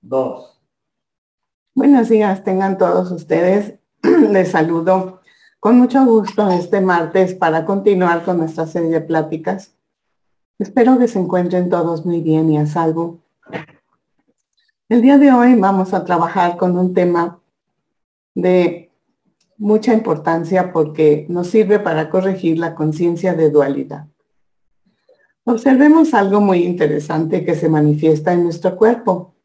dos. Buenos días, tengan todos ustedes. Les saludo con mucho gusto este martes para continuar con nuestra serie de pláticas. Espero que se encuentren todos muy bien y a salvo. El día de hoy vamos a trabajar con un tema de mucha importancia porque nos sirve para corregir la conciencia de dualidad. Observemos algo muy interesante que se manifiesta en nuestro cuerpo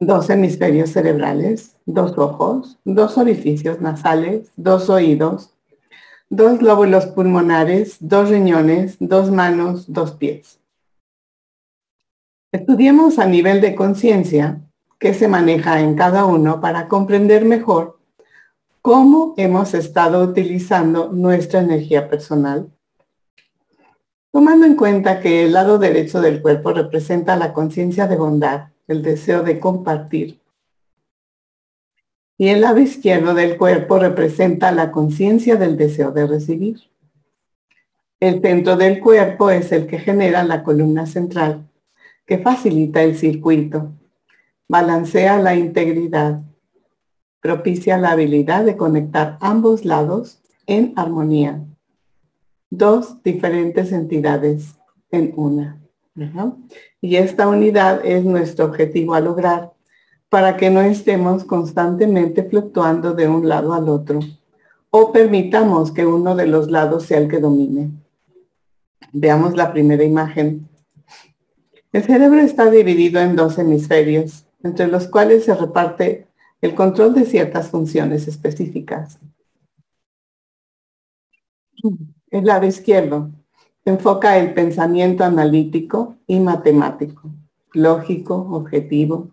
dos hemisferios cerebrales, dos ojos, dos orificios nasales, dos oídos, dos lóbulos pulmonares, dos riñones, dos manos, dos pies. Estudiemos a nivel de conciencia qué se maneja en cada uno para comprender mejor cómo hemos estado utilizando nuestra energía personal. Tomando en cuenta que el lado derecho del cuerpo representa la conciencia de bondad el deseo de compartir. Y el lado izquierdo del cuerpo representa la conciencia del deseo de recibir. El centro del cuerpo es el que genera la columna central, que facilita el circuito, balancea la integridad, propicia la habilidad de conectar ambos lados en armonía. Dos diferentes entidades en una. Y esta unidad es nuestro objetivo a lograr para que no estemos constantemente fluctuando de un lado al otro o permitamos que uno de los lados sea el que domine. Veamos la primera imagen. El cerebro está dividido en dos hemisferios, entre los cuales se reparte el control de ciertas funciones específicas. El lado izquierdo Enfoca el pensamiento analítico y matemático, lógico, objetivo,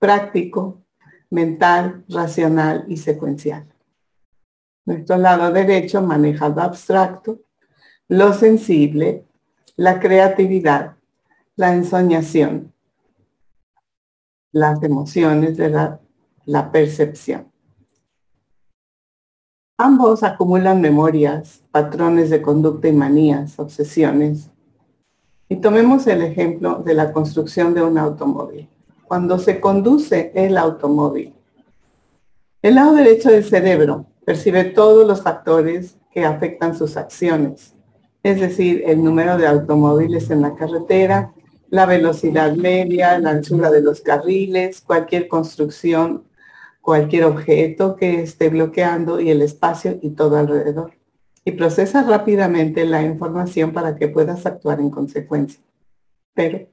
práctico, mental, racional y secuencial. Nuestro lado derecho maneja lo abstracto, lo sensible, la creatividad, la ensoñación, las emociones, de la percepción. Ambos acumulan memorias, patrones de conducta y manías, obsesiones. Y tomemos el ejemplo de la construcción de un automóvil. Cuando se conduce el automóvil, el lado derecho del cerebro percibe todos los factores que afectan sus acciones, es decir, el número de automóviles en la carretera, la velocidad media, la anchura de los carriles, cualquier construcción cualquier objeto que esté bloqueando y el espacio y todo alrededor. Y procesa rápidamente la información para que puedas actuar en consecuencia. Pero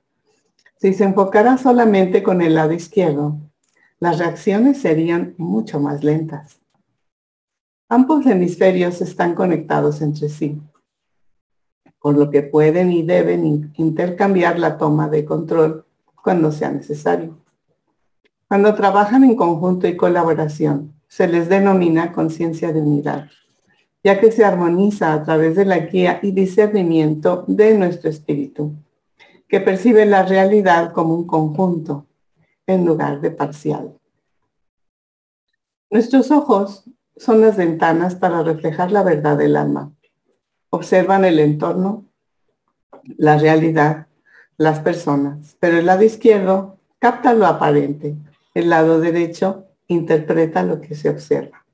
si se enfocara solamente con el lado izquierdo, las reacciones serían mucho más lentas. Ambos hemisferios están conectados entre sí, por lo que pueden y deben intercambiar la toma de control cuando sea necesario. Cuando trabajan en conjunto y colaboración, se les denomina conciencia de unidad, ya que se armoniza a través de la guía y discernimiento de nuestro espíritu, que percibe la realidad como un conjunto en lugar de parcial. Nuestros ojos son las ventanas para reflejar la verdad del alma. Observan el entorno, la realidad, las personas, pero el lado izquierdo capta lo aparente, el lado derecho interpreta lo que se observa.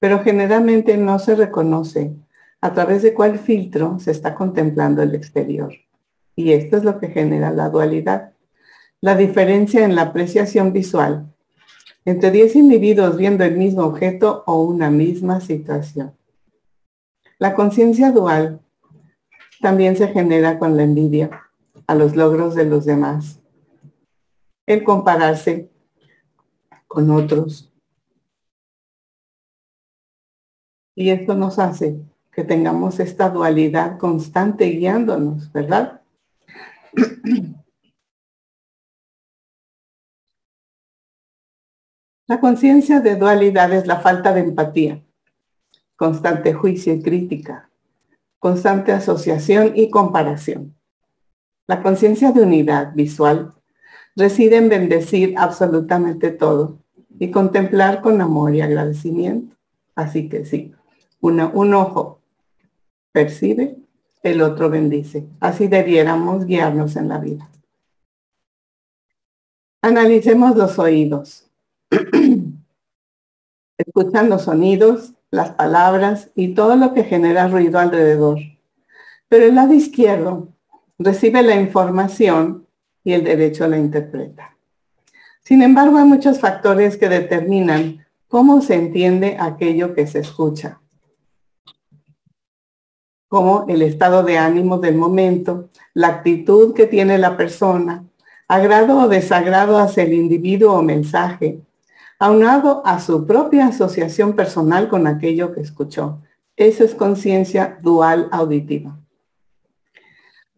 Pero generalmente no se reconoce a través de cuál filtro se está contemplando el exterior. Y esto es lo que genera la dualidad. La diferencia en la apreciación visual entre 10 individuos viendo el mismo objeto o una misma situación. La conciencia dual también se genera con la envidia a los logros de los demás el compararse con otros. Y esto nos hace que tengamos esta dualidad constante guiándonos, ¿verdad? La conciencia de dualidad es la falta de empatía, constante juicio y crítica, constante asociación y comparación. La conciencia de unidad visual reside en bendecir absolutamente todo y contemplar con amor y agradecimiento. Así que sí, un ojo percibe, el otro bendice. Así debiéramos guiarnos en la vida. Analicemos los oídos. Escuchando sonidos, las palabras y todo lo que genera ruido alrededor. Pero el lado izquierdo recibe la información y el derecho la interpreta. Sin embargo, hay muchos factores que determinan cómo se entiende aquello que se escucha, como el estado de ánimo del momento, la actitud que tiene la persona, agrado o desagrado hacia el individuo o mensaje, aunado a su propia asociación personal con aquello que escuchó. Esa es conciencia dual auditiva.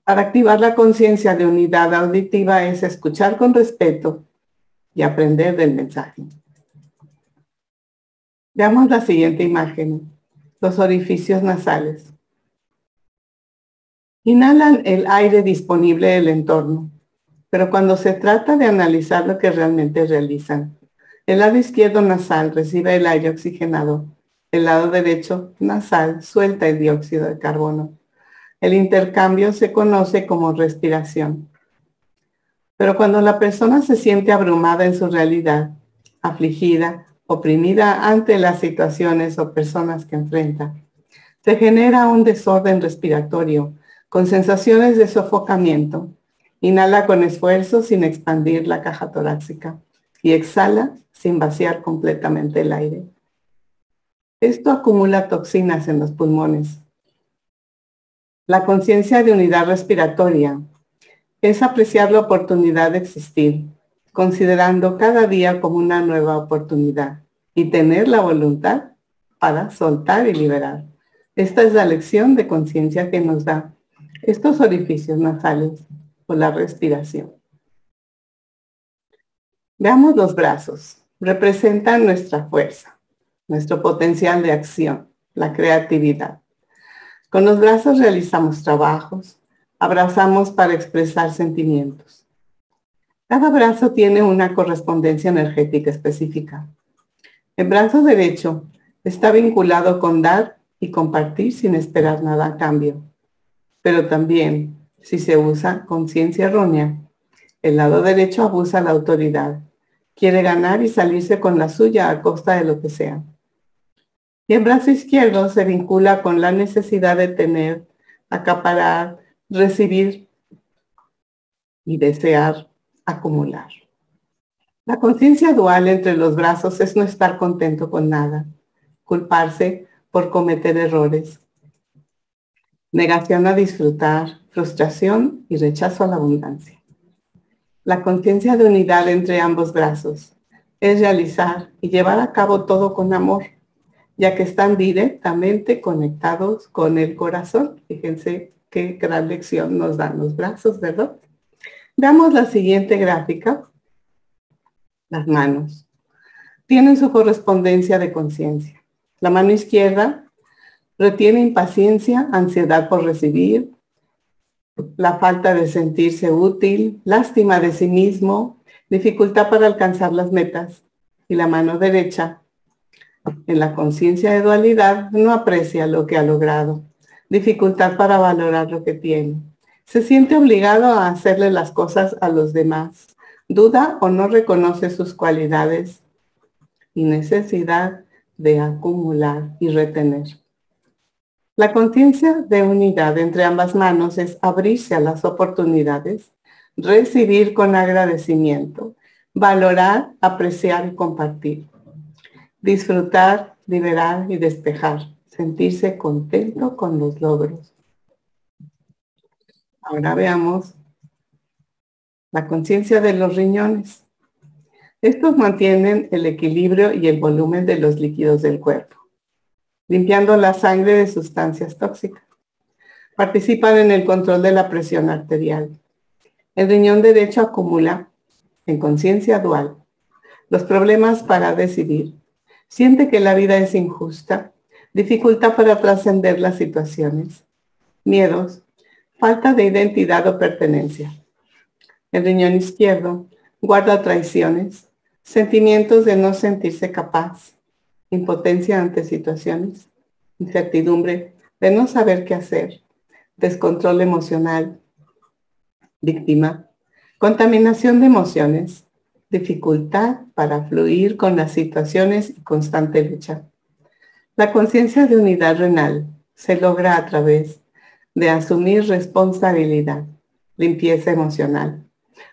Para activar la conciencia de unidad auditiva es escuchar con respeto y aprender del mensaje. Veamos la siguiente imagen, los orificios nasales. Inhalan el aire disponible del entorno, pero cuando se trata de analizar lo que realmente realizan, el lado izquierdo nasal recibe el aire oxigenado, el lado derecho nasal suelta el dióxido de carbono. El intercambio se conoce como respiración. Pero cuando la persona se siente abrumada en su realidad, afligida, oprimida ante las situaciones o personas que enfrenta, se genera un desorden respiratorio con sensaciones de sofocamiento. Inhala con esfuerzo sin expandir la caja torácica y exhala sin vaciar completamente el aire. Esto acumula toxinas en los pulmones. La conciencia de unidad respiratoria es apreciar la oportunidad de existir, considerando cada día como una nueva oportunidad y tener la voluntad para soltar y liberar. Esta es la lección de conciencia que nos da estos orificios nasales o la respiración. Veamos los brazos. Representan nuestra fuerza, nuestro potencial de acción, la creatividad. Con los brazos realizamos trabajos, abrazamos para expresar sentimientos. Cada brazo tiene una correspondencia energética específica. El brazo derecho está vinculado con dar y compartir sin esperar nada a cambio. Pero también, si se usa conciencia errónea, el lado derecho abusa la autoridad, quiere ganar y salirse con la suya a costa de lo que sea. Y el brazo izquierdo se vincula con la necesidad de tener, acaparar, recibir y desear acumular. La conciencia dual entre los brazos es no estar contento con nada, culparse por cometer errores, negación a disfrutar, frustración y rechazo a la abundancia. La conciencia de unidad entre ambos brazos es realizar y llevar a cabo todo con amor, ya que están directamente conectados con el corazón. Fíjense qué gran lección nos dan los brazos, ¿verdad? Veamos la siguiente gráfica. Las manos. Tienen su correspondencia de conciencia. La mano izquierda retiene impaciencia, ansiedad por recibir, la falta de sentirse útil, lástima de sí mismo, dificultad para alcanzar las metas. Y la mano derecha, en la conciencia de dualidad, no aprecia lo que ha logrado, dificultad para valorar lo que tiene. Se siente obligado a hacerle las cosas a los demás, duda o no reconoce sus cualidades y necesidad de acumular y retener. La conciencia de unidad entre ambas manos es abrirse a las oportunidades, recibir con agradecimiento, valorar, apreciar y compartir, disfrutar, liberar y despejar, sentirse contento con los logros. Ahora veamos la conciencia de los riñones. Estos mantienen el equilibrio y el volumen de los líquidos del cuerpo limpiando la sangre de sustancias tóxicas. Participan en el control de la presión arterial. El riñón derecho acumula, en conciencia dual, los problemas para decidir. Siente que la vida es injusta, dificultad para trascender las situaciones, miedos, falta de identidad o pertenencia. El riñón izquierdo guarda traiciones, sentimientos de no sentirse capaz, impotencia ante situaciones, incertidumbre de no saber qué hacer, descontrol emocional, víctima, contaminación de emociones, dificultad para fluir con las situaciones y constante lucha. La conciencia de unidad renal se logra a través de asumir responsabilidad, limpieza emocional,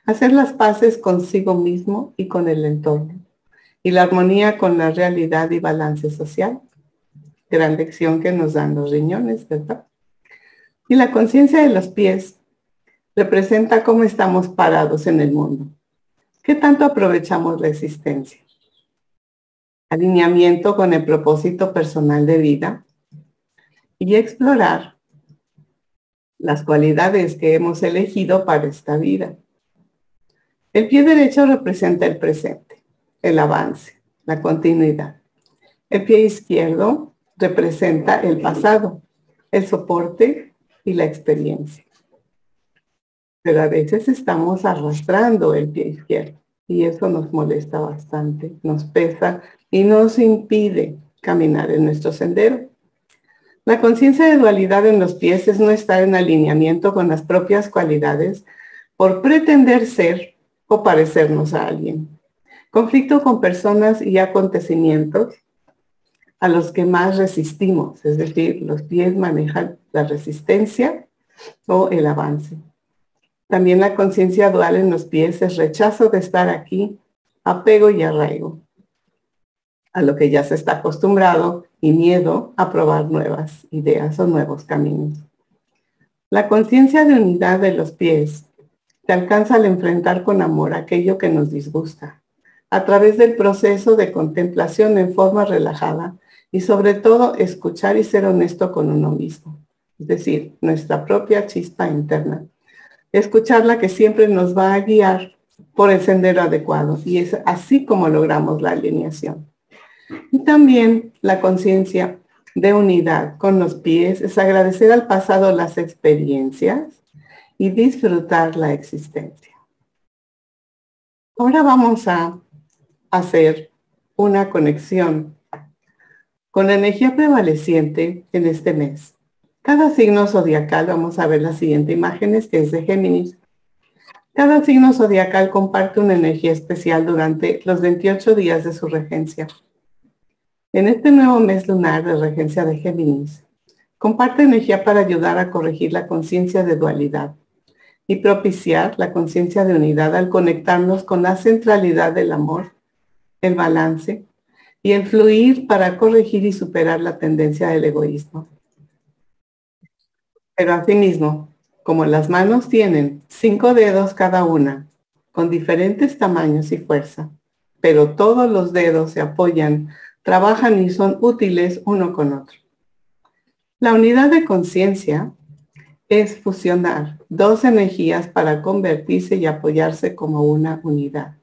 hacer las paces consigo mismo y con el entorno, y la armonía con la realidad y balance social. Gran lección que nos dan los riñones, ¿verdad? Y la conciencia de los pies representa cómo estamos parados en el mundo. ¿Qué tanto aprovechamos la existencia? Alineamiento con el propósito personal de vida y explorar las cualidades que hemos elegido para esta vida. El pie derecho representa el presente, el avance, la continuidad. El pie izquierdo representa el pasado, el soporte y la experiencia. Pero a veces estamos arrastrando el pie izquierdo y eso nos molesta bastante, nos pesa y nos impide caminar en nuestro sendero. La conciencia de dualidad en los pies es no estar en alineamiento con las propias cualidades por pretender ser o parecernos a alguien. Conflicto con personas y acontecimientos a los que más resistimos, es decir, los pies manejan la resistencia o el avance. También la conciencia dual en los pies es rechazo de estar aquí, apego y arraigo a lo que ya se está acostumbrado y miedo a probar nuevas ideas o nuevos caminos. La conciencia de unidad de los pies se alcanza al enfrentar con amor aquello que nos disgusta, a través del proceso de contemplación en forma relajada y sobre todo escuchar y ser honesto con uno mismo, es decir, nuestra propia chispa interna. Escucharla que siempre nos va a guiar por el sendero adecuado y es así como logramos la alineación. Y también la conciencia de unidad con los pies es agradecer al pasado las experiencias y disfrutar la existencia. Ahora vamos a hacer una conexión con la energía prevaleciente en este mes. Cada signo zodiacal, vamos a ver las siguientes imágenes, que es de Géminis. Cada signo zodiacal comparte una energía especial durante los 28 días de su regencia. En este nuevo mes lunar de regencia de Géminis, comparte energía para ayudar a corregir la conciencia de dualidad y propiciar la conciencia de unidad al conectarnos con la centralidad del amor, el balance y el fluir para corregir y superar la tendencia del egoísmo. Pero asimismo, como las manos tienen cinco dedos cada una, con diferentes tamaños y fuerza, pero todos los dedos se apoyan, trabajan y son útiles uno con otro. La unidad de conciencia es fusionar dos energías para convertirse y apoyarse como una unidad.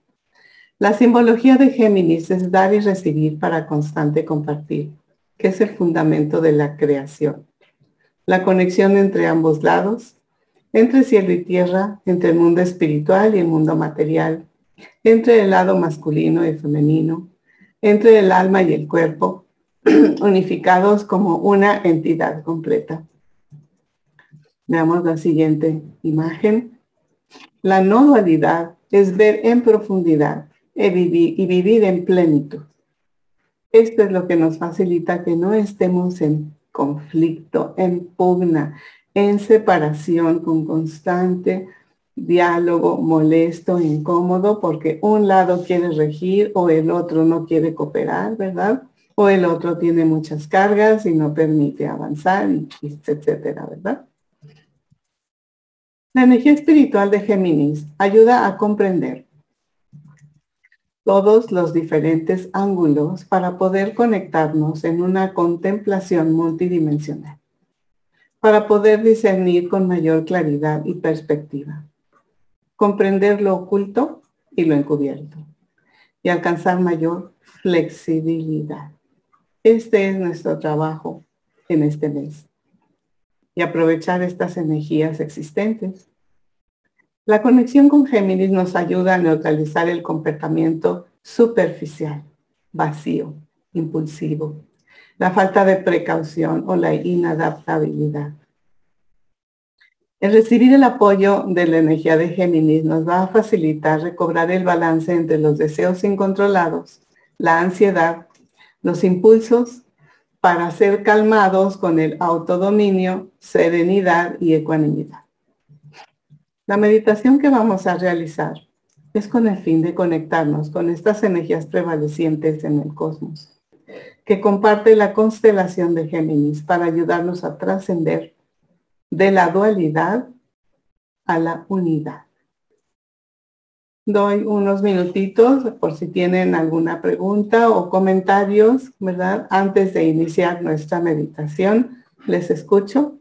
La simbología de Géminis es dar y recibir para constante compartir, que es el fundamento de la creación. La conexión entre ambos lados, entre cielo y tierra, entre el mundo espiritual y el mundo material, entre el lado masculino y femenino, entre el alma y el cuerpo, unificados como una entidad completa. Veamos la siguiente imagen. La no dualidad es ver en profundidad y vivir, en plenitud. Esto es lo que nos facilita que no estemos en conflicto, en pugna, en separación con constante diálogo molesto, incómodo, porque un lado quiere regir o el otro no quiere cooperar, ¿verdad? O el otro tiene muchas cargas y no permite avanzar, etcétera, ¿verdad? La energía espiritual de Géminis ayuda a comprender todos los diferentes ángulos para poder conectarnos en una contemplación multidimensional, para poder discernir con mayor claridad y perspectiva, comprender lo oculto y lo encubierto y alcanzar mayor flexibilidad. Este es nuestro trabajo en este mes y aprovechar estas energías existentes. La conexión con Géminis nos ayuda a neutralizar el comportamiento superficial, vacío, impulsivo, la falta de precaución o la inadaptabilidad. El recibir el apoyo de la energía de Géminis nos va a facilitar recobrar el balance entre los deseos incontrolados, la ansiedad, los impulsos para ser calmados con el autodominio, serenidad y ecuanimidad. La meditación que vamos a realizar es con el fin de conectarnos con estas energías prevalecientes en el cosmos, que comparte la constelación de Géminis para ayudarnos a trascender de la dualidad a la unidad. Doy unos minutitos por si tienen alguna pregunta o comentarios, ¿verdad? Antes de iniciar nuestra meditación, les escucho.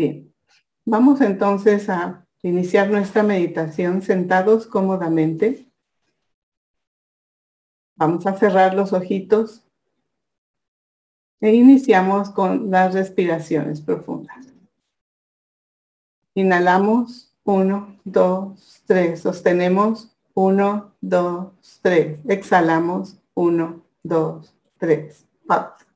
Bien, vamos entonces a iniciar nuestra meditación sentados cómodamente. Vamos a cerrar los ojitos e iniciamos con las respiraciones profundas. Inhalamos, uno, dos, tres. Sostenemos, uno, dos, tres. Exhalamos, uno, dos, tres. Pausa.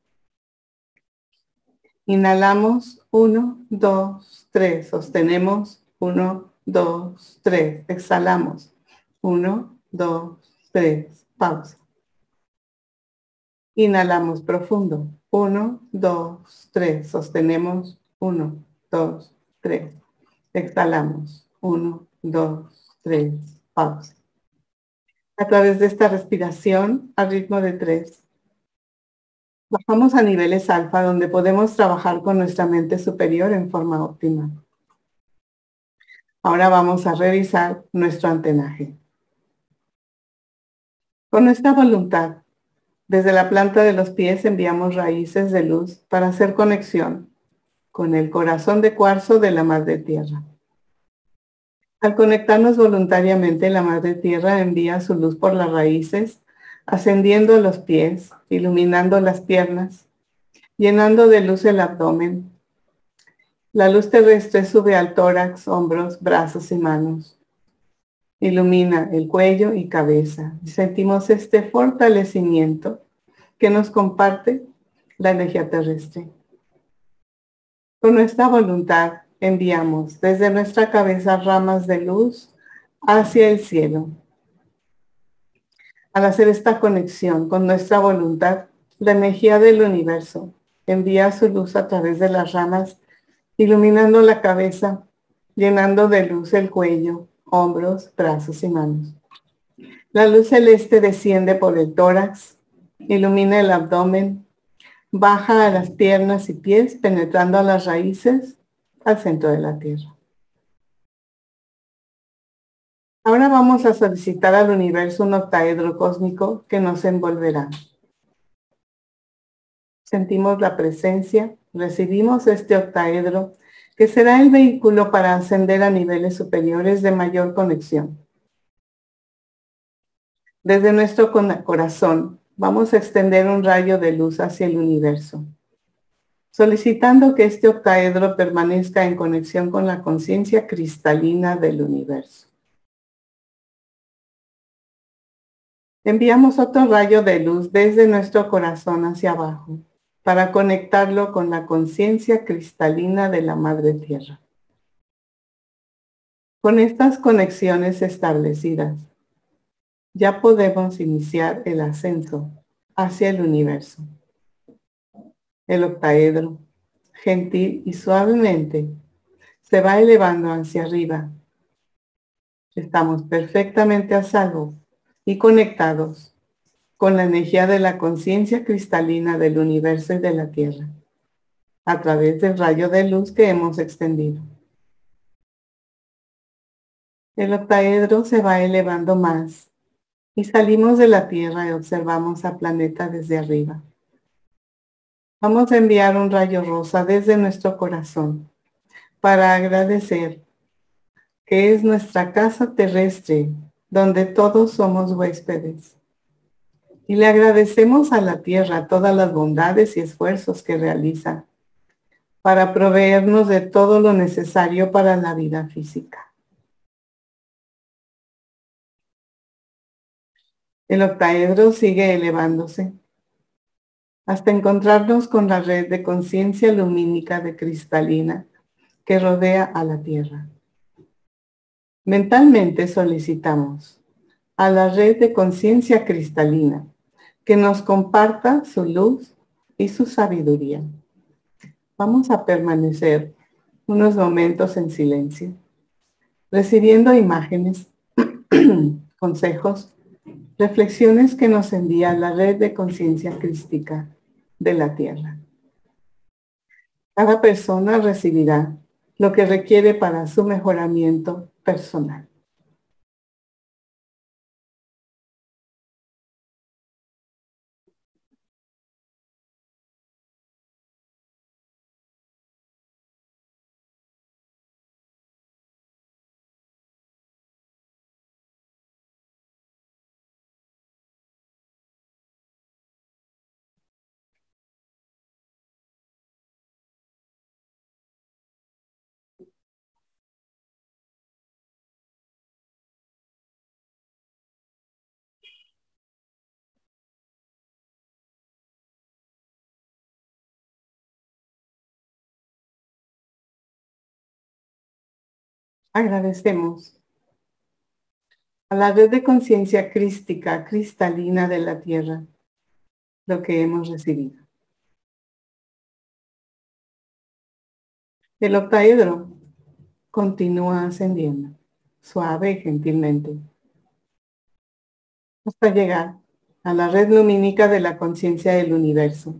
Inhalamos, uno, dos, tres. Sostenemos, 1, 2, 3. Exhalamos. 1, 2, 3. Pausa. Inhalamos profundo. 1, 2, 3. Sostenemos. 1, 2, 3. Exhalamos. 1, 2, 3. Pausa. A través de esta respiración a ritmo de 3, bajamos a niveles alfa donde podemos trabajar con nuestra mente superior en forma óptima. Ahora vamos a revisar nuestro antenaje. Con nuestra voluntad, desde la planta de los pies enviamos raíces de luz para hacer conexión con el corazón de cuarzo de la Madre Tierra. Al conectarnos voluntariamente, la Madre Tierra envía su luz por las raíces, ascendiendo los pies, iluminando las piernas, llenando de luz el abdomen, la luz terrestre sube al tórax, hombros, brazos y manos. Ilumina el cuello y cabeza. Sentimos este fortalecimiento que nos comparte la energía terrestre. Con nuestra voluntad enviamos desde nuestra cabeza ramas de luz hacia el cielo. Al hacer esta conexión con nuestra voluntad, la energía del universo envía su luz a través de las ramas iluminando la cabeza, llenando de luz el cuello, hombros, brazos y manos. La luz celeste desciende por el tórax, ilumina el abdomen, baja a las piernas y pies, penetrando a las raíces al centro de la tierra. Ahora vamos a solicitar al universo un octaedro cósmico que nos envolverá. Sentimos la presencia recibimos este octaedro que será el vehículo para ascender a niveles superiores de mayor conexión. Desde nuestro corazón vamos a extender un rayo de luz hacia el universo, solicitando que este octaedro permanezca en conexión con la conciencia cristalina del universo. Enviamos otro rayo de luz desde nuestro corazón hacia abajo para conectarlo con la conciencia cristalina de la Madre Tierra. Con estas conexiones establecidas, ya podemos iniciar el ascenso hacia el universo. El octaedro, gentil y suavemente, se va elevando hacia arriba. Estamos perfectamente a salvo y conectados con la energía de la conciencia cristalina del universo y de la Tierra, a través del rayo de luz que hemos extendido. El octaedro se va elevando más y salimos de la Tierra y observamos al planeta desde arriba. Vamos a enviar un rayo rosa desde nuestro corazón para agradecer que es nuestra casa terrestre donde todos somos huéspedes y le agradecemos a la tierra todas las bondades y esfuerzos que realiza para proveernos de todo lo necesario para la vida física. El octaedro sigue elevándose hasta encontrarnos con la red de conciencia lumínica de cristalina que rodea a la Tierra. Mentalmente solicitamos a la red de conciencia cristalina que nos comparta su luz y su sabiduría. Vamos a permanecer unos momentos en silencio, recibiendo imágenes, consejos, reflexiones que nos envía la red de conciencia crística de la Tierra. Cada persona recibirá lo que requiere para su mejoramiento personal. Agradecemos a la red de conciencia crística, cristalina de la Tierra, lo que hemos recibido. El octaedro continúa ascendiendo, suave y gentilmente, hasta llegar a la red lumínica de la conciencia del universo.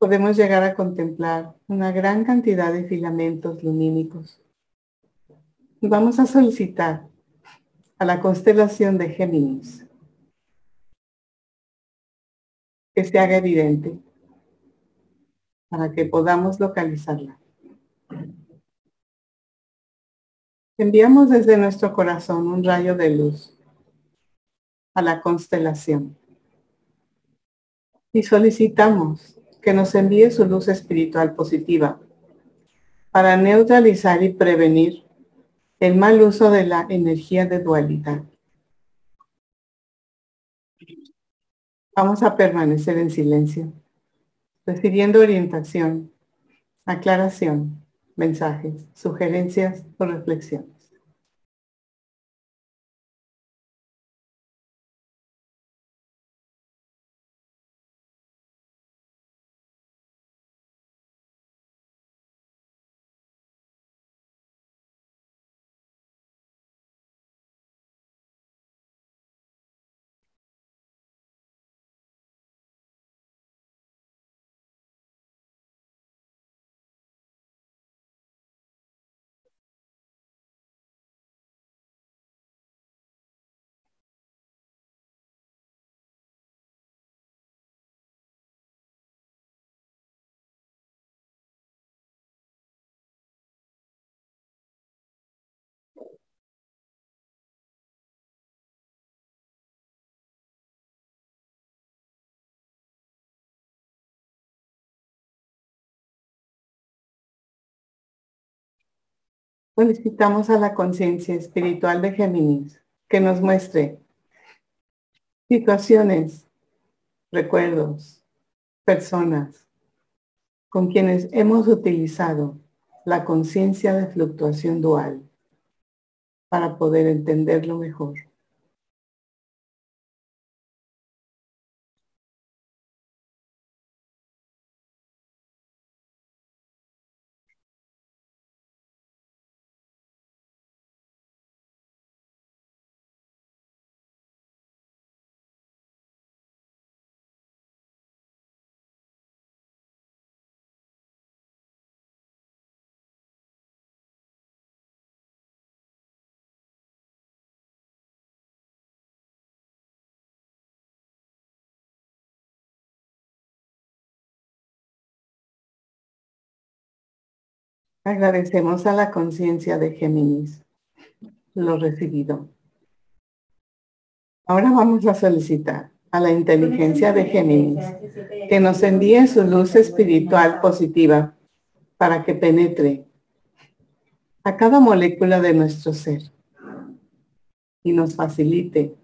Podemos llegar a contemplar una gran cantidad de filamentos lumínicos. Vamos a solicitar a la constelación de Géminis que se haga evidente para que podamos localizarla. Enviamos desde nuestro corazón un rayo de luz a la constelación y solicitamos que nos envíe su luz espiritual positiva para neutralizar y prevenir el mal uso de la energía de dualidad. Vamos a permanecer en silencio recibiendo orientación, aclaración, mensajes, sugerencias o reflexiones. Solicitamos a la conciencia espiritual de Géminis que nos muestre situaciones, recuerdos, personas con quienes hemos utilizado la conciencia de fluctuación dual para poder entenderlo mejor. Agradecemos a la conciencia de Géminis lo recibido. Ahora vamos a solicitar a la inteligencia de Géminis que nos envíe su luz espiritual positiva para que penetre a cada molécula de nuestro ser y nos facilite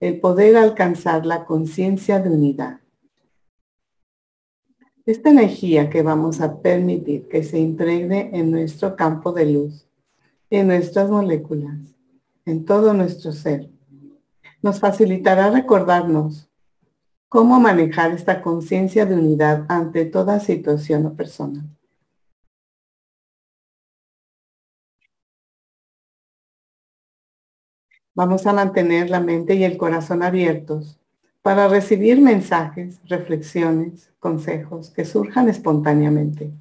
el poder alcanzar la conciencia de unidad. Esta energía que vamos a permitir que se impregne en nuestro campo de luz, en nuestras moléculas, en todo nuestro ser, nos facilitará recordarnos cómo manejar esta conciencia de unidad ante toda situación o persona. Vamos a mantener la mente y el corazón abiertos para recibir mensajes, reflexiones, consejos que surjan espontáneamente.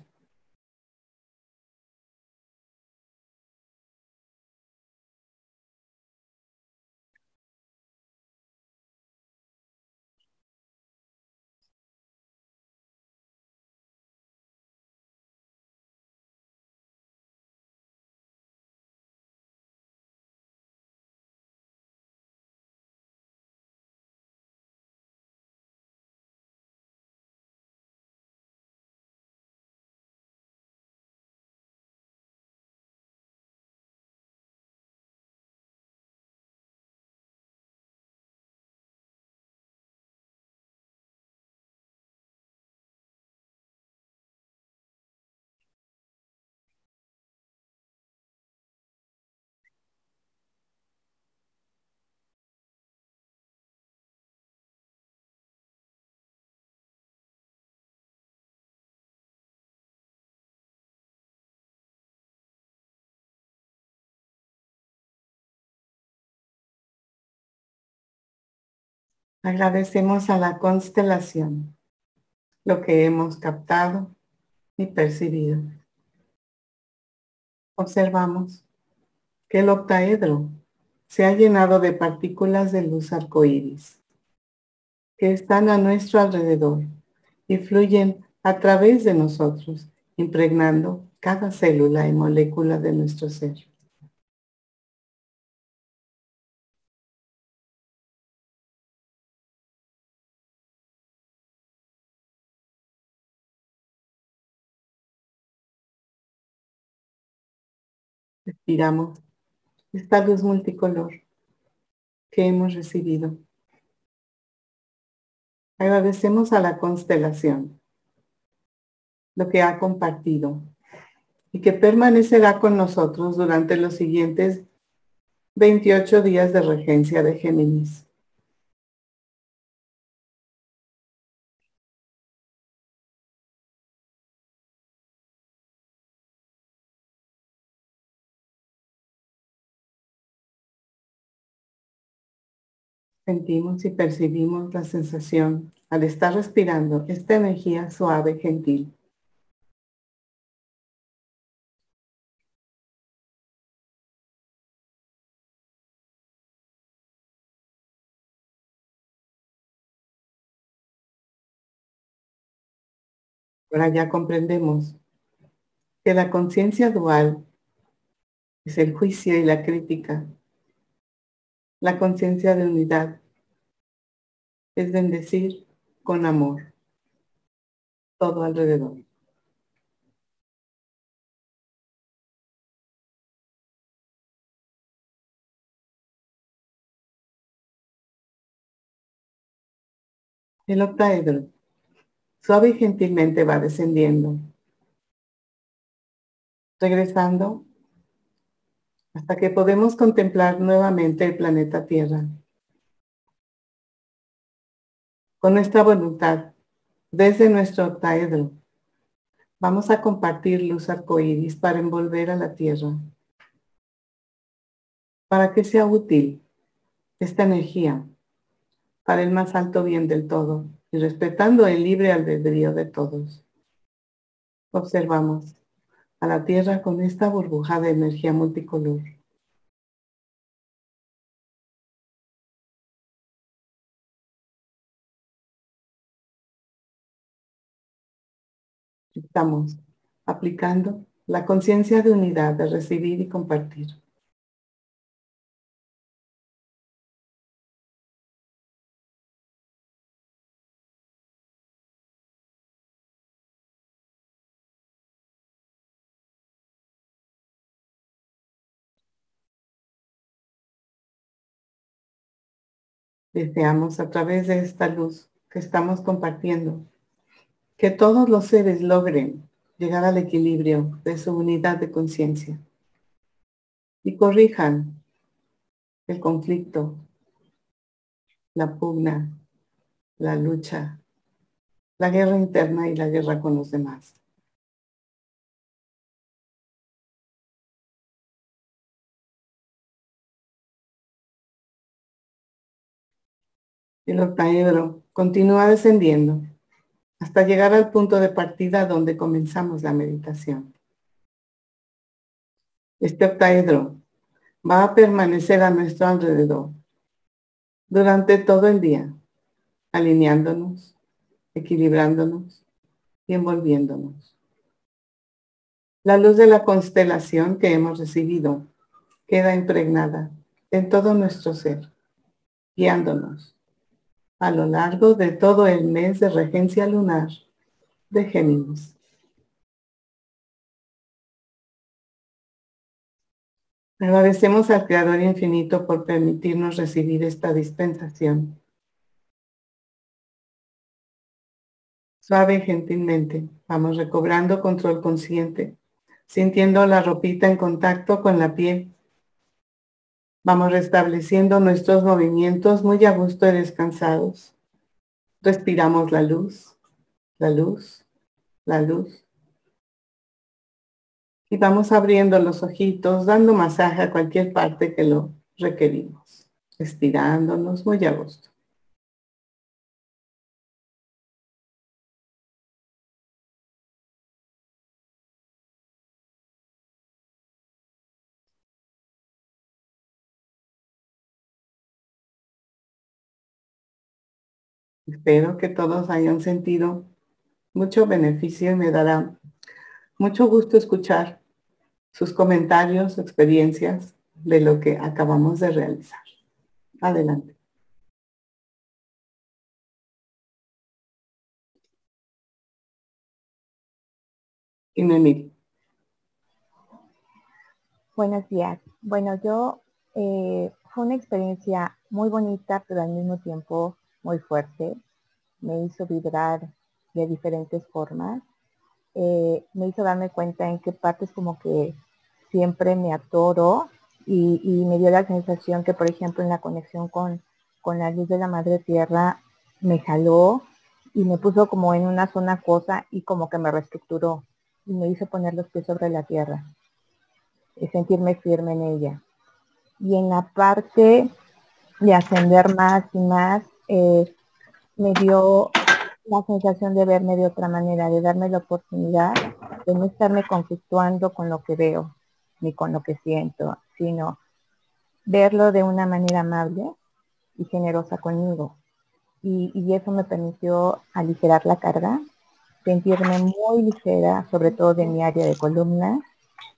Agradecemos a la constelación lo que hemos captado y percibido. Observamos que el octaedro se ha llenado de partículas de luz arcoíris que están a nuestro alrededor y fluyen a través de nosotros, impregnando cada célula y molécula de nuestro ser. Respiramos esta luz multicolor que hemos recibido. Agradecemos a la constelación lo que ha compartido y que permanecerá con nosotros durante los siguientes 28 días de regencia de Géminis. Sentimos y percibimos la sensación al estar respirando esta energía suave, gentil. Ahora ya comprendemos que la conciencia dual es el juicio y la crítica. La conciencia de unidad es bendecir con amor todo alrededor. El octaedro suave y gentilmente va descendiendo, regresando hasta que podemos contemplar nuevamente el planeta Tierra con nuestra voluntad, desde nuestro octaedro, vamos a compartir luz arcoíris para envolver a la tierra, para que sea útil esta energía para el más alto bien del todo y respetando el libre albedrío de todos. Observamos a la tierra con esta burbuja de energía multicolor. Estamos aplicando la conciencia de unidad, de recibir y compartir. Deseamos a través de esta luz que estamos compartiendo que todos los seres logren llegar al equilibrio de su unidad de conciencia y corrijan el conflicto, la pugna, la lucha, la guerra interna y la guerra con los demás. El octaedro continúa descendiendo hasta llegar al punto de partida donde comenzamos la meditación. Este octaedro va a permanecer a nuestro alrededor durante todo el día, alineándonos, equilibrándonos y envolviéndonos. La luz de la constelación que hemos recibido queda impregnada en todo nuestro ser, guiándonos a lo largo de todo el mes de regencia lunar de Géminis. Agradecemos al Creador Infinito por permitirnos recibir esta dispensación. Suave y gentilmente vamos recobrando control consciente, sintiendo la ropita en contacto con la piel Vamos restableciendo nuestros movimientos muy a gusto y descansados. Respiramos la luz, la luz, la luz. Y vamos abriendo los ojitos, dando masaje a cualquier parte que lo requerimos. Estirándonos muy a gusto. Espero que todos hayan sentido mucho beneficio y me dará mucho gusto escuchar sus comentarios, experiencias de lo que acabamos de realizar. Adelante. Y me Buenos días. Bueno, yo eh, fue una experiencia muy bonita, pero al mismo tiempo muy fuerte, me hizo vibrar de diferentes formas, eh, me hizo darme cuenta en qué partes como que siempre me atoro y, me dio la sensación que, por ejemplo, en la conexión con, con la luz de la madre tierra, me jaló y me puso como en una zona cosa y como que me reestructuró y me hizo poner los pies sobre la tierra y sentirme firme en ella. Y en la parte de ascender más y más, eh, me dio la sensación de verme de otra manera, de darme la oportunidad de no estarme conflictuando con lo que veo ni con lo que siento, sino verlo de una manera amable y generosa conmigo. Y, y eso me permitió aligerar la carga, sentirme muy ligera, sobre todo de mi área de columna,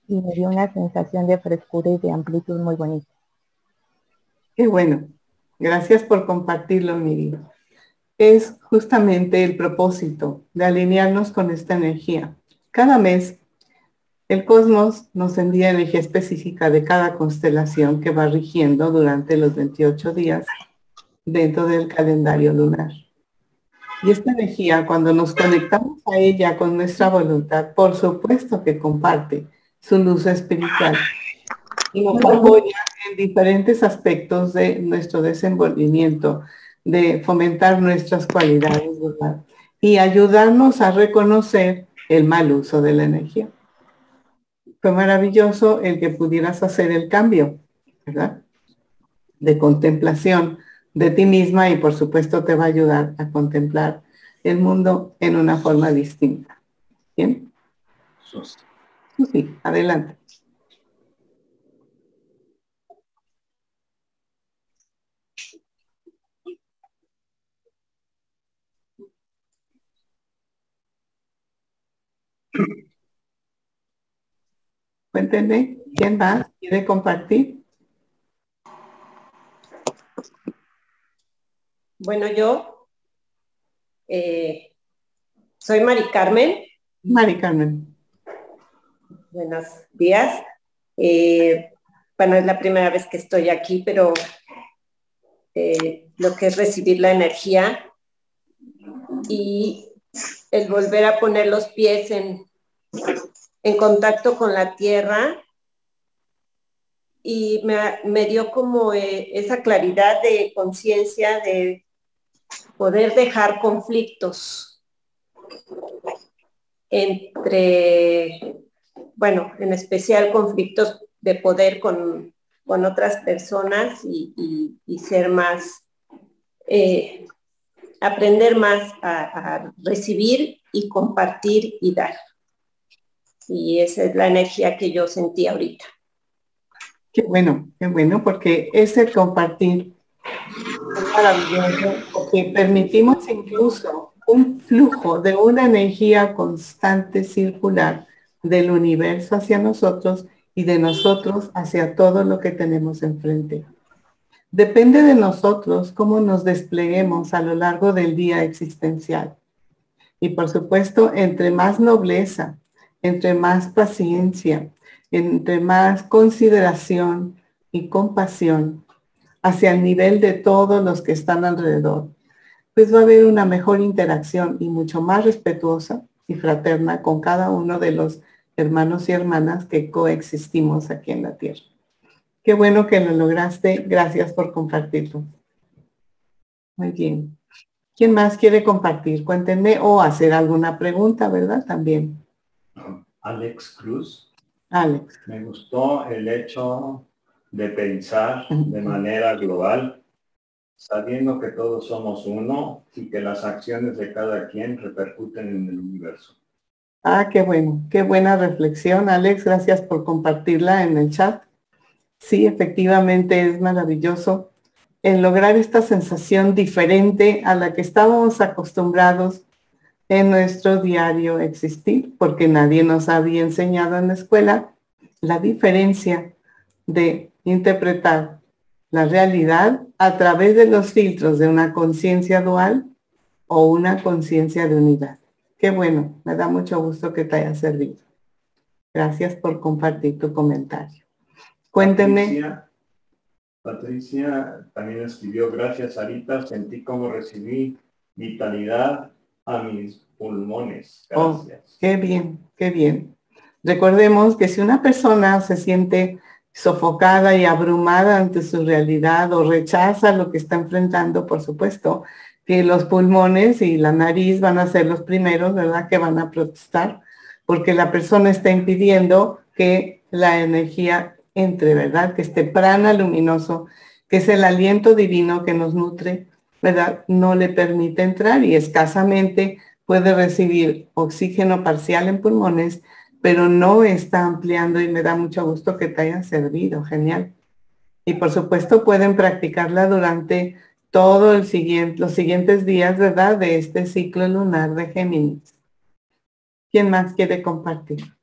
y me dio una sensación de frescura y de amplitud muy bonita. Qué bueno. Gracias por compartirlo, Miri. Es justamente el propósito de alinearnos con esta energía. Cada mes, el cosmos nos envía energía específica de cada constelación que va rigiendo durante los 28 días dentro del calendario lunar. Y esta energía, cuando nos conectamos a ella con nuestra voluntad, por supuesto que comparte su luz espiritual y nos apoya en diferentes aspectos de nuestro desenvolvimiento, de fomentar nuestras cualidades, ¿verdad? Y ayudarnos a reconocer el mal uso de la energía. Fue maravilloso el que pudieras hacer el cambio, ¿verdad? De contemplación de ti misma y por supuesto te va a ayudar a contemplar el mundo en una forma distinta. ¿Bien? Sí, adelante. Cuéntenme, ¿quién más quiere compartir? Bueno, yo eh, soy Mari Carmen. Mari Carmen. Buenos días. Eh, bueno, es la primera vez que estoy aquí, pero eh, lo que es recibir la energía y el volver a poner los pies en, en contacto con la tierra y me, dio como eh, esa claridad de conciencia de poder dejar conflictos entre, bueno, en especial conflictos de poder con, otras personas y, ser más, eh, aprender más a recibir y compartir y dar. Y esa es la energía que yo sentí ahorita. Qué bueno, qué bueno, porque ese compartir es maravilloso, porque permitimos incluso un flujo de una energía constante circular del universo hacia nosotros y de nosotros hacia todo lo que tenemos enfrente. Depende de nosotros cómo nos despleguemos a lo largo del día existencial. Y por supuesto, entre más nobleza, entre más paciencia, entre más consideración y compasión hacia el nivel de todos los que están alrededor, pues va a haber una mejor interacción y mucho más respetuosa y fraterna con cada uno de los hermanos y hermanas que coexistimos aquí en la tierra. Qué bueno que lo lograste. Gracias por compartirlo. Muy bien. ¿Quién más quiere compartir? Cuéntenme o hacer alguna pregunta, ¿verdad? También. Alex Cruz. Alex. Me gustó el hecho de pensar de manera global, sabiendo que todos somos uno y que las acciones de cada quien repercuten en el universo. Ah, qué bueno, qué buena reflexión, Alex. Gracias por compartirla en el chat. Sí, efectivamente es maravilloso el lograr esta sensación diferente a la que estábamos acostumbrados en nuestro diario existir, porque nadie nos había enseñado en la escuela la diferencia de interpretar la realidad a través de los filtros de una conciencia dual o una conciencia de unidad. Qué bueno, me da mucho gusto que te haya servido. Gracias por compartir tu comentario. Cuénteme. Patricia, Patricia también escribió, gracias Arita, sentí como recibí vitalidad a mis pulmones. Oh, Gracias. qué bien, qué bien. Recordemos que si una persona se siente sofocada y abrumada ante su realidad o rechaza lo que está enfrentando, por supuesto, que los pulmones y la nariz van a ser los primeros, ¿verdad? Que van a protestar, porque la persona está impidiendo que la energía entre, ¿verdad? Que este prana luminoso, que es el aliento divino que nos nutre, ¿verdad? No le permite entrar y escasamente puede recibir oxígeno parcial en pulmones, pero no está ampliando y me da mucho gusto que te haya servido, genial. Y por supuesto pueden practicarla durante todo el siguiente, los siguientes días, ¿verdad? De este ciclo lunar de Géminis. ¿Quién más quiere compartir?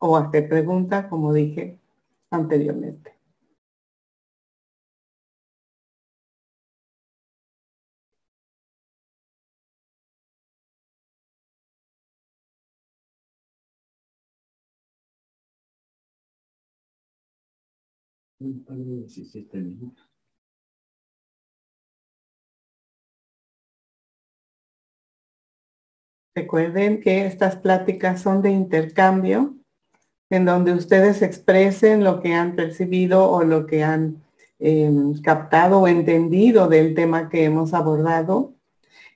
O hacer pregunta, como dije anteriormente. Recuerden que estas pláticas son de intercambio, en donde ustedes expresen lo que han percibido o lo que han em, captado o entendido del tema que hemos abordado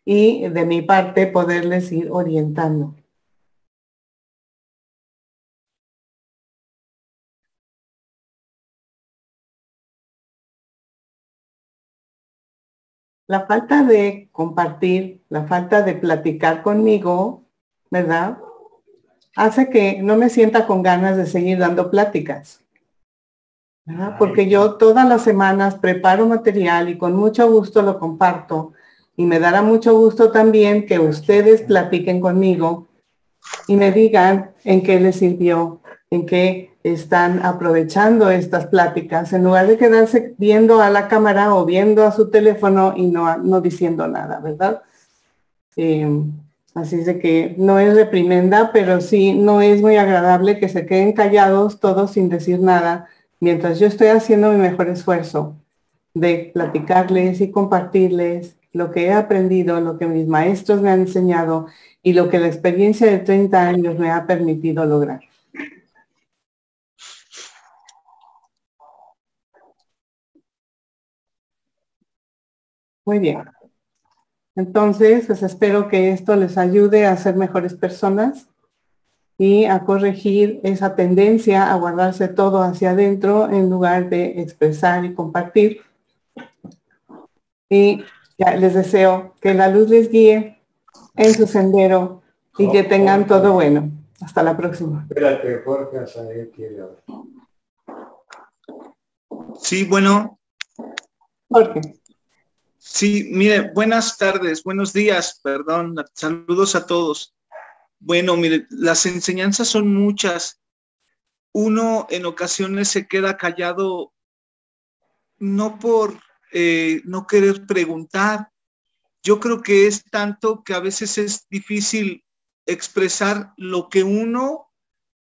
y de mi parte poderles ir orientando. La falta de compartir, la falta de platicar conmigo, ¿verdad? Hace que no me sienta con ganas de seguir dando pláticas. ¿verdad? Porque yo todas las semanas preparo material y con mucho gusto lo comparto. Y me dará mucho gusto también que ustedes platiquen conmigo y me digan en qué les sirvió, en qué están aprovechando estas pláticas en lugar de quedarse viendo a la cámara o viendo a su teléfono y no, no diciendo nada, ¿verdad? Eh, así es de que no es reprimenda, pero sí no es muy agradable que se queden callados todos sin decir nada mientras yo estoy haciendo mi mejor esfuerzo de platicarles y compartirles lo que he aprendido, lo que mis maestros me han enseñado y lo que la experiencia de 30 años me ha permitido lograr. Muy bien. Entonces, pues espero que esto les ayude a ser mejores personas y a corregir esa tendencia a guardarse todo hacia adentro en lugar de expresar y compartir. Y ya les deseo que la luz les guíe en su sendero y que tengan todo bueno. Hasta la próxima. Espérate, Jorge quiere Sí, bueno. Jorge. Sí, mire, buenas tardes, buenos días, perdón, saludos a todos. Bueno, mire, las enseñanzas son muchas. Uno en ocasiones se queda callado no por eh, no querer preguntar. Yo creo que es tanto que a veces es difícil expresar lo que uno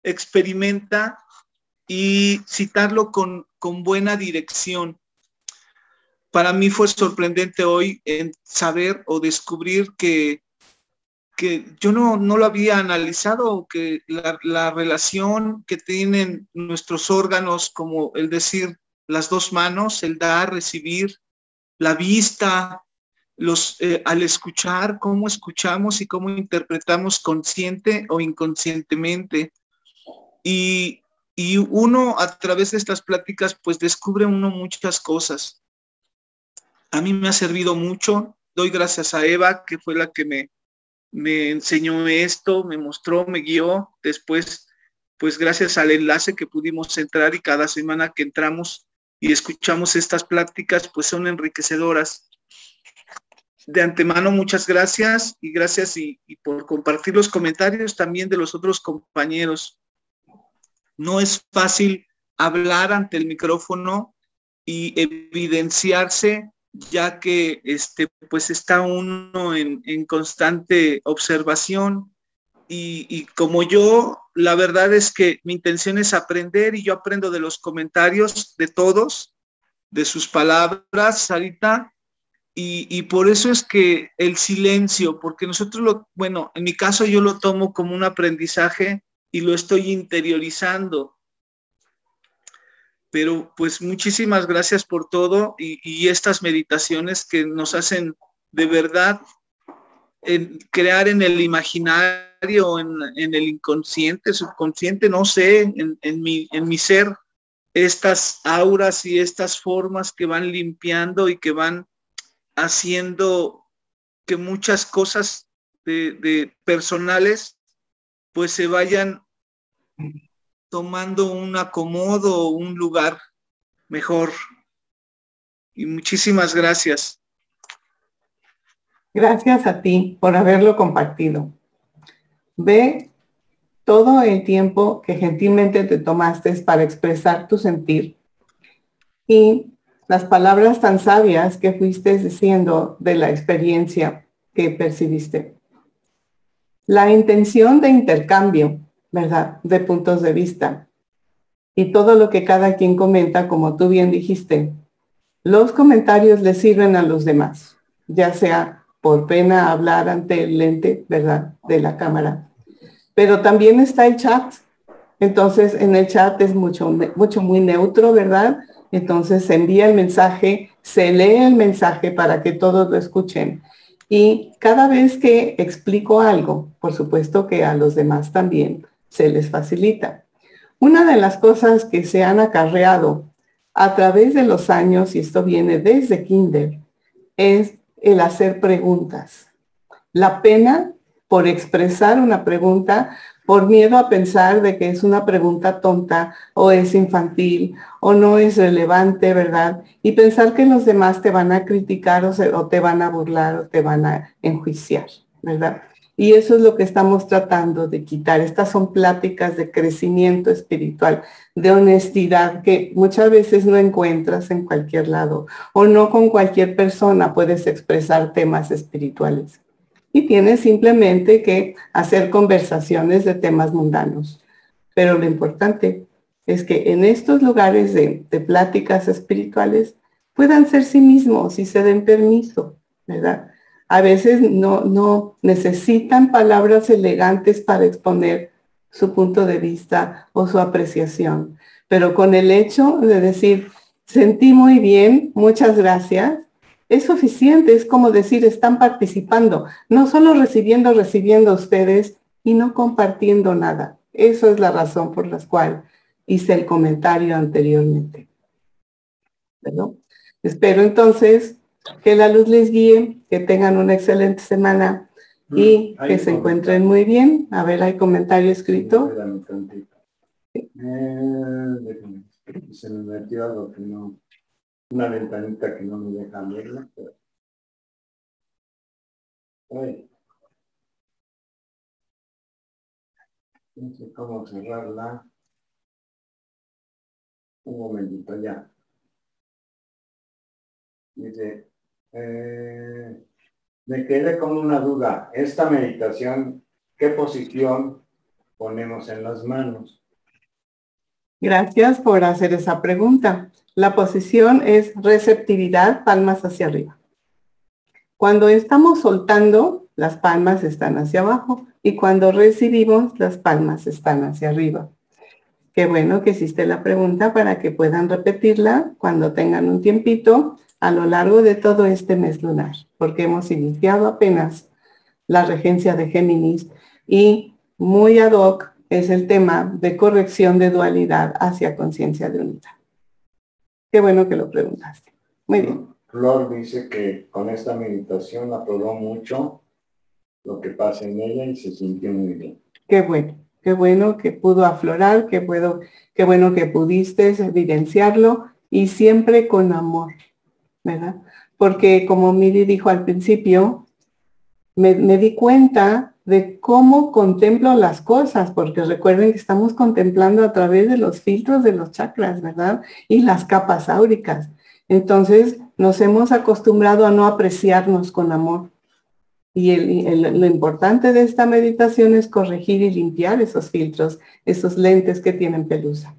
experimenta y citarlo con, con buena dirección. Para mí fue sorprendente hoy en saber o descubrir que, que yo no, no lo había analizado, que la, la relación que tienen nuestros órganos, como el decir las dos manos, el dar, recibir, la vista, los, eh, al escuchar, cómo escuchamos y cómo interpretamos consciente o inconscientemente. Y, y uno a través de estas pláticas, pues descubre uno muchas cosas. A mí me ha servido mucho. Doy gracias a Eva, que fue la que me, me enseñó esto, me mostró, me guió. Después, pues gracias al enlace que pudimos entrar y cada semana que entramos y escuchamos estas pláticas, pues son enriquecedoras. De antemano, muchas gracias y gracias y, por compartir los comentarios también de los otros compañeros. No es fácil hablar ante el micrófono y evidenciarse ya que este, pues está uno en, en constante observación y, como yo, la verdad es que mi intención es aprender y yo aprendo de los comentarios de todos, de sus palabras, Sarita, y, y, por eso es que el silencio, porque nosotros lo, bueno, en mi caso yo lo tomo como un aprendizaje y lo estoy interiorizando. Pero pues muchísimas gracias por todo y, estas meditaciones que nos hacen de verdad en crear en el imaginario, en, en, el inconsciente, subconsciente, no sé, en, en, mi, en mi ser, estas auras y estas formas que van limpiando y que van haciendo que muchas cosas de personales pues se vayan tomando un acomodo, un lugar mejor. Y muchísimas gracias. Gracias a ti por haberlo compartido. Ve todo el tiempo que gentilmente te tomaste para expresar tu sentir y las palabras tan sabias que fuiste diciendo de la experiencia que percibiste. La intención de intercambio, ¿verdad? De puntos de vista. Y todo lo que cada quien comenta, como tú bien dijiste, los comentarios le sirven a los demás, ya sea por pena hablar ante el lente, ¿verdad?, de la cámara. Pero también está el chat. Entonces, en el chat es mucho, mucho, muy neutro, ¿verdad? Entonces, se envía el mensaje, se lee el mensaje para que todos lo escuchen. Y cada vez que explico algo, por supuesto que a los demás también se les facilita. Una de las cosas que se han acarreado a través de los años, y esto viene desde Kinder, es el hacer preguntas. La pena por expresar una pregunta por miedo a pensar de que es una pregunta tonta o es infantil o no es relevante, ¿verdad? Y pensar que los demás te van a criticar o, o te van a burlar o te van a enjuiciar, ¿verdad? Y eso es lo que estamos tratando de quitar. Estas son pláticas de crecimiento espiritual, de honestidad que muchas veces no encuentras en cualquier lado o no con cualquier persona puedes expresar temas espirituales. Y tienes simplemente que hacer conversaciones de temas mundanos. Pero lo importante es que en estos lugares de, pláticas espirituales puedan ser sí mismos y se den permiso, ¿verdad? A veces no, no necesitan palabras elegantes para exponer su punto de vista o su apreciación, pero con el hecho de decir, sentí muy bien, muchas gracias, es suficiente, es como decir, están participando, no solo recibiendo, recibiendo ustedes y no compartiendo nada. Eso es la razón por la cual hice el comentario anteriormente. Espero entonces que la luz les guíe, que tengan una excelente semana mm, y que se encuentren muy bien. A ver, hay comentario escrito. Eh, se me metió algo que no, una ventanita que no me deja verla. No sé cómo cerrarla. Un momentito ya. Dice, eh, me quedé con una duda. Esta meditación, ¿qué posición ponemos en las manos? Gracias por hacer esa pregunta. La posición es receptividad, palmas hacia arriba. Cuando estamos soltando, las palmas están hacia abajo y cuando recibimos, las palmas están hacia arriba. Qué bueno que hiciste la pregunta para que puedan repetirla cuando tengan un tiempito a lo largo de todo este mes lunar, porque hemos iniciado apenas la regencia de Géminis y muy ad hoc es el tema de corrección de dualidad hacia conciencia de unidad. Qué bueno que lo preguntaste. Muy bien. Flor dice que con esta meditación aprobó mucho lo que pasa en ella y se sintió muy bien. Qué bueno, qué bueno que pudo aflorar, qué, puedo, qué bueno que pudiste evidenciarlo y siempre con amor. ¿Verdad? Porque como Miri dijo al principio, me, di cuenta de cómo contemplo las cosas, porque recuerden que estamos contemplando a través de los filtros de los chakras, ¿verdad? Y las capas áuricas. Entonces nos hemos acostumbrado a no apreciarnos con amor. Y lo importante de esta meditación es corregir y limpiar esos filtros, esos lentes que tienen pelusa.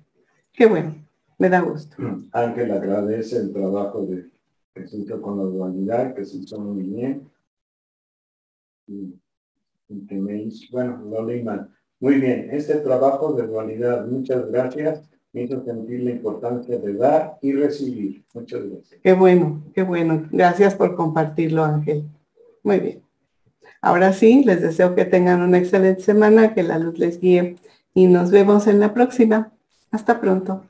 Qué bueno, me da gusto. Ángel agradece el trabajo de hizo con la dualidad, hizo muy bien. Y, hizo, bueno, lo leí mal. Muy bien, este trabajo de dualidad, muchas gracias. Me hizo sentir la importancia de dar y recibir. Muchas gracias. Qué bueno, qué bueno. Gracias por compartirlo, Ángel. Muy bien. Ahora sí, les deseo que tengan una excelente semana, que la luz les guíe y nos vemos en la próxima. Hasta pronto.